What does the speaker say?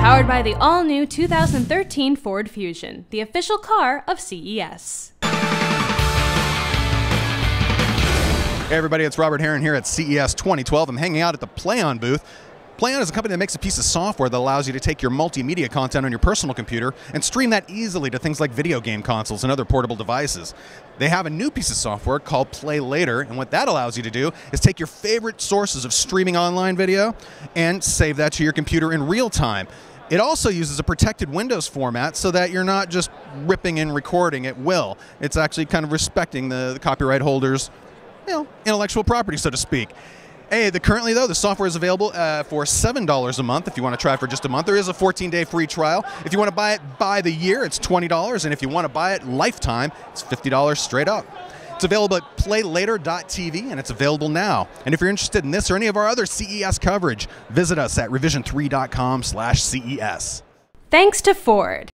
Powered by the all new 2013 Ford Fusion, the official car of CES. Hey everybody, it's Robert Heron here at CES 2012. I'm hanging out at the PlayOn booth. PlayOn is a company that makes a piece of software that allows you to take your multimedia content on your personal computer and stream that easily to things like video game consoles and other portable devices. They have a new piece of software called Play Later, and what that allows you to do is take your favorite sources of streaming online video and save that to your computer in real time. It also uses a protected Windows format so that you're not just ripping and recording at will. It's actually kind of respecting the, the copyright holders you know, intellectual property, so to speak. Hey, the, currently though, the software is available uh, for seven dollars a month. If you want to try it for just a month, there is a 14-day free trial. If you want to buy it by the year, it's twenty dollars, and if you want to buy it lifetime, it's fifty dollars straight up. It's available at playlater.tv, and it's available now. And if you're interested in this or any of our other CES coverage, visit us at revision3.com/ces. Thanks to Ford.